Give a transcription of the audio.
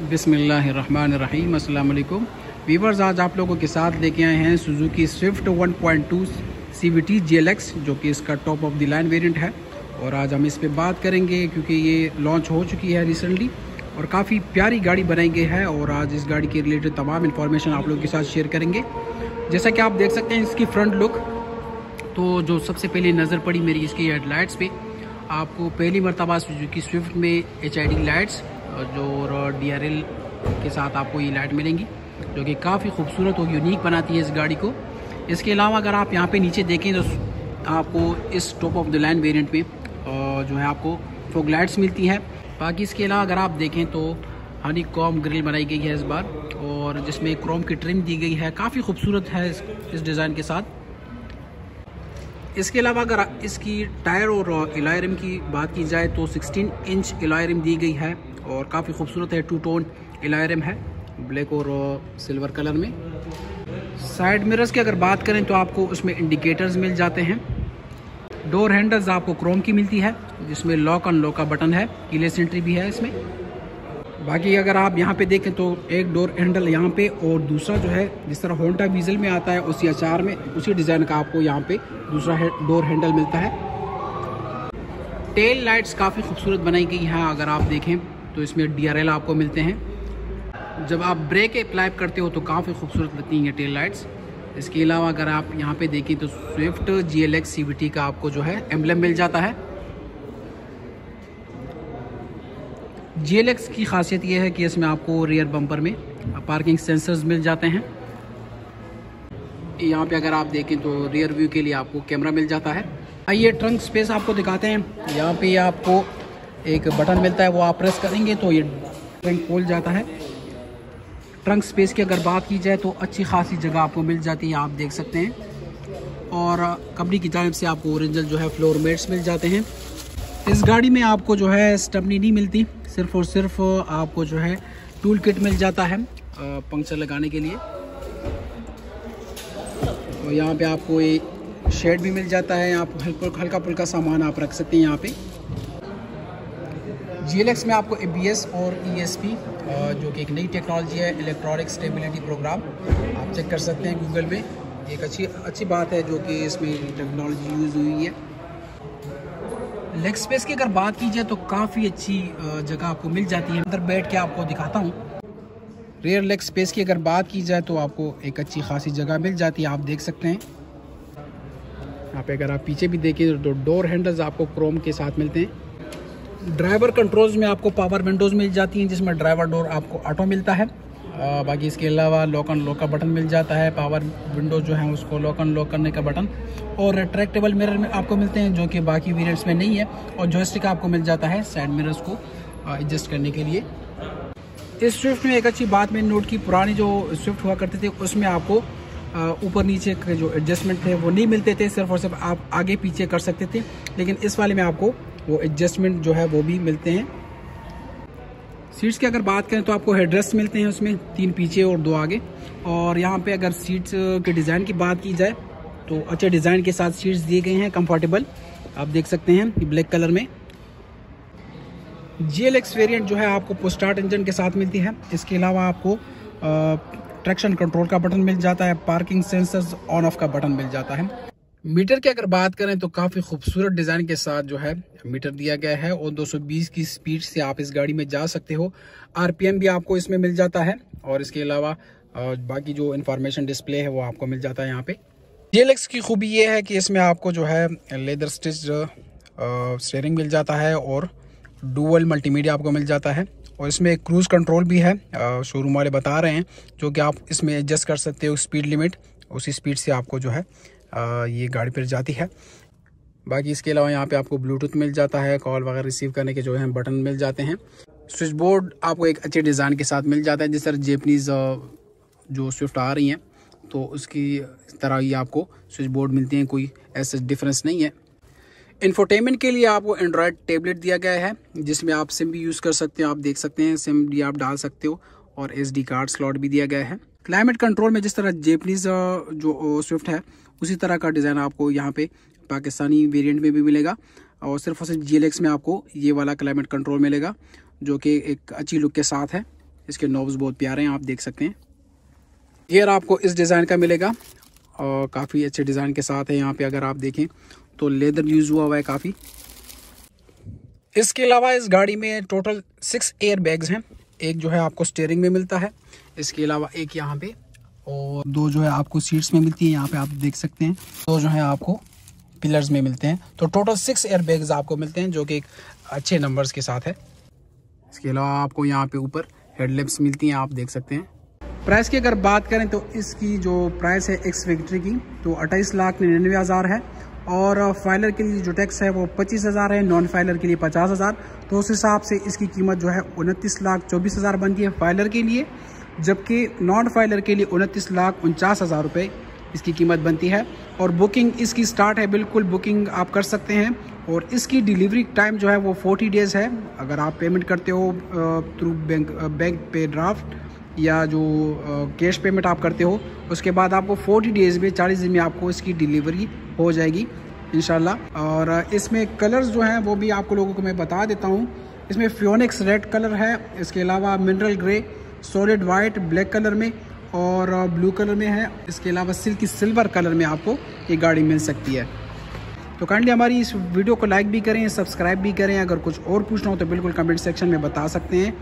बिसमीम अल्लाम वीवर्स आज आप लोगों के साथ लेके आए हैं Suzuki Swift 1.2 point CVT GLX जो कि इसका top of the line variant है। और आज हम इस पर बात करेंगे, क्योंकि ये लॉन्च हो चुकी है रिसेंटली और काफ़ी प्यारी गाड़ी बनाई गई है, और आज इस गाड़ी के रिलेटेड तमाम इन्फॉर्मेशन आप लोगों के साथ शेयर करेंगे। जैसा कि आप देख सकते हैं इसकी फ्रंट लुक तो जो सबसे पहले नज़र पड़ी मेरी इसकी हेडलाइट्स पे। आपको पहली मरतबा सुजुकी स्विफ्ट में HID लाइट्स जो डी के साथ आपको ये लाइट मिलेंगी जो कि काफ़ी खूबसूरत और यूनिक बनाती है इस गाड़ी को। इसके अलावा अगर आप यहाँ पे नीचे देखें तो आपको इस top of the line variant पे जो है आपको फोक लाइट्स मिलती हैं। बाकी इसके अलावा अगर आप देखें तो हनी कॉम ग्रिल बनाई गई है इस बार और जिसमें क्रोम की ट्रिम दी गई है। काफ़ी खूबसूरत है इस, इस डिज़ाइन के साथ। इसके अलावा अगर इसकी टायर और एलायरम की बात की जाए तो 16 इंच एलायरम दी गई है। और काफ़ी खूबसूरत है टू टोन एलायरम है ब्लैक और सिल्वर कलर में। साइड मिरर्स की अगर बात करें तो आपको उसमें इंडिकेटर्स मिल जाते हैं। डोर हैंडल्स आपको क्रोम की मिलती है जिसमें लॉक अनलॉक का बटन है कीलेस सेंट्री भी है इसमें। बाकी अगर आप यहाँ पे देखें तो एक डोर हैंडल यहाँ पे और दूसरा जो है जिस तरह होंडा वीजल में आता है उसी अचार में उसी डिज़ाइन का आपको यहाँ पे दूसरा है, डोर हैंडल मिलता है। टेल लाइट्स काफ़ी खूबसूरत बनाई गई हैं अगर आप देखें। तो इसमें डीआरएल आपको मिलते हैं। जब आप ब्रेक अप्लाई करते हो तो काफ़ी खूबसूरत लगती हैं टेल लाइट्स इसके अलावा अगर आप यहाँ पे देखें तो स्विफ्ट जी एल का आपको जो है एम्बलम मिल जाता है। जी एल एक्स की खासियत यह है कि इसमें आपको रियर बम्पर में पार्किंग सेंसर्स मिल जाते हैं। यहाँ पे अगर आप देखें तो रियर व्यू के लिए आपको कैमरा मिल जाता है। आइए ट्रंक स्पेस आपको दिखाते हैं। यहाँ पे आपको एक बटन मिलता है, वो आप प्रेस करेंगे तो ये ट्रंक खोल जाता है। ट्रंक स्पेस की अगर बात की जाए तो अच्छी खासी जगह आपको मिल जाती है, आप देख सकते हैं। और कंपनी की जानब से आपको ओरिजिनल जो है फ्लोर मेट्स मिल जाते हैं। इस गाड़ी में आपको जो है स्टपनी नहीं मिलती, सिर्फ़ और सिर्फ़ आपको जो है टूल किट मिल जाता है पंक्चर लगाने के लिए। और यहाँ पे आपको एक शेड भी मिल जाता है आप हल्का हल्का फुल्का सामान आप रख सकते हैं यहाँ पे। जीएलएक्स में आपको एबीएस और ई e जो कि एक नई टेक्नोलॉजी है इलेक्ट्रॉनिक स्टेबिलिटी प्रोग्राम आप चेक कर सकते हैं गूगल में। एक अच्छी अच्छी बात है जो कि इसमें टेक्नोलॉजी यूज़ हुई है। लेग स्पेस की अगर बात की जाए तो काफ़ी अच्छी जगह आपको मिल जाती है। अंदर बैठ के आपको दिखाता हूँ। रेयर लेग स्पेस की अगर बात की जाए तो आपको एक अच्छी खासी जगह मिल जाती है, आप देख सकते हैं। यहाँ पे अगर आप पीछे भी देखें तो डोर हैंडल्स आपको क्रोम के साथ मिलते हैं। ड्राइवर कंट्रोल्स में आपको पावर विंडोज़ मिल जाती हैं, जिसमें ड्राइवर डोर आपको ऑटो मिलता है। बाकी इसके अलावा लॉक एंड लॉक का बटन मिल जाता है। पावर विंडो जो है, उसको लॉक एंड लॉक करने का बटन और ट्रैक्टेबल मिरर में आपको मिलते हैं, जो कि बाकी वेरियंट्स में नहीं है। और जॉयस्टिक आपको मिल जाता है साइड मिरर्स को एडजस्ट करने के लिए। इस स्विफ्ट में एक अच्छी बात मैंने नोट की, पुरानी जो स्विफ्ट हुआ करते थे, उसमें आपको ऊपर नीचे के जो एडजस्टमेंट थे, वो नहीं मिलते थे। सिर्फ़ और सिर्फ़ आप आगे पीछे कर सकते थे। लेकिन इस वाले में आपको वो एडजस्टमेंट जो है वो भी मिलते हैं। सीट्स की अगर बात करें तो आपको हेडरेस्ट मिलते हैं उसमें, तीन पीछे और दो आगे। और यहाँ पे अगर सीट्स के डिज़ाइन की बात की जाए तो अच्छे डिज़ाइन के साथ सीट्स दिए गए हैं कंफर्टेबल आप देख सकते हैं ब्लैक कलर में। जी एल एक्स वेरियंट जो है आपको पोस्टार्ट इंजन के साथ मिलती है। इसके अलावा आपको ट्रैक्शन कंट्रोल का बटन मिल जाता है पार्किंग सेंसर्स ऑन ऑफ़ का बटन मिल जाता है। मीटर की अगर बात करें तो काफ़ी खूबसूरत डिज़ाइन के साथ जो है मीटर दिया गया है और 220 की स्पीड से आप इस गाड़ी में जा सकते हो। आरपीएम भी आपको इसमें मिल जाता है और इसके अलावा बाकी जो इन्फॉर्मेशन डिस्प्ले है वो आपको मिल जाता है यहाँ पे। जी की खूबी ये है कि इसमें आपको जो है लेदर स्टिच स्टेयरिंग मिल जाता है और डुअल मल्टीमीडिया आपको मिल जाता है। और इसमें एक क्रूज़ कंट्रोल भी है शोरूम वाले बता रहे हैं, जो कि आप इसमें एडजस्ट कर सकते हो स्पीड लिमिट उसी स्पीड से आपको जो है ये गाड़ी पर जाती है। बाकी इसके अलावा यहाँ पे आपको ब्लूटूथ मिल जाता है कॉल वगैरह रिसीव करने के जो है बटन मिल जाते हैं। स्विच बोर्ड आपको एक अच्छे डिज़ाइन के साथ मिल जाता है, जिस तरह जेपनीज़ जो स्विफ्ट आ रही हैं तो उसकी तरह ही आपको स्विच बोर्ड मिलते हैं, कोई ऐसा डिफरेंस नहीं है। इन्फोटेनमेंट के लिए आपको एंड्रॉयड टेबलेट दिया गया है, जिसमें आप सिम भी यूज़ कर सकते हो, आप देख सकते हैं सिम भी आप डाल सकते हो, और एसडी कार्ड स्लॉट भी दिया गया है। क्लाइमेट कंट्रोल में जिस तरह जेपनीज जो स्विफ्ट है उसी तरह का डिज़ाइन आपको यहाँ पे पाकिस्तानी वेरिएंट में भी मिलेगा और सिर्फ़ और सिर्फ़ GLX में आपको ये वाला क्लाइमेट कंट्रोल मिलेगा, जो कि एक अच्छी लुक के साथ है। इसके नोब्स बहुत प्यारे हैं, आप देख सकते हैं। गियर आपको इस डिज़ाइन का मिलेगा और काफ़ी अच्छे डिज़ाइन के साथ है यहाँ पे, अगर आप देखें तो लेदर यूज़ हुआ हुआ है काफ़ी। इसके अलावा इस गाड़ी में टोटल सिक्स एयर बैग्स हैं। एक जो है आपको स्टेयरिंग में मिलता है। इसके अलावा एक यहाँ पे और दो जो है आपको सीट्स में मिलती है, यहाँ पे आप देख सकते हैं। दो जो है आपको पिलर्स में मिलते हैं। तो टोटल सिक्स एयर बैग्स आपको मिलते हैं, जो कि अच्छे नंबर्स के साथ है। इसके अलावा आपको यहाँ पे ऊपर हेडलैम्प्स मिलती हैं, आप देख सकते हैं। प्राइस की अगर बात करें तो इसकी जो प्राइस है एक्स फैक्ट्री की तो अट्ठाईस लाख निन्यानवे हज़ार है। और फाइलर के लिए जो टैक्स है, वो पच्चीस हज़ार है। नॉन फाइलर के लिए पचास हज़ार। तो उस हिसाब से इसकी कीमत जो है उनतीस लाख चौबीस हज़ार बनती है फाइलर के लिए। जबकि नॉन फाइलर के लिए उनतीस लाख उनचास हज़ार रुपये इसकी कीमत बनती है और बुकिंग इसकी स्टार्ट है, बिल्कुल बुकिंग आप कर सकते हैं और इसकी डिलीवरी टाइम जो है वो फोर्टी डेज़ है। अगर आप पेमेंट करते हो through bank bank pay draft या जो कैश पेमेंट आप करते हो, उसके बाद आपको फोर्टी डेज़ में, चालीस दिन में आपको इसकी डिलीवरी हो जाएगी इन और इसमें कलर्स जो हैं वो भी आपको लोगों को मैं बता देता हूँ। इसमें फ्योनिक्स रेड कलर है, इसके अलावा mineral grey solid white black colour में और ब्लू कलर में है। इसके अलावा सिल्क, सिल्वर कलर में आपको ये गाड़ी मिल सकती है। तो काइंडली हमारी इस वीडियो को लाइक भी करें सब्सक्राइब भी करें। अगर कुछ और पूछना हो तो बिल्कुल कमेंट सेक्शन में बता सकते हैं।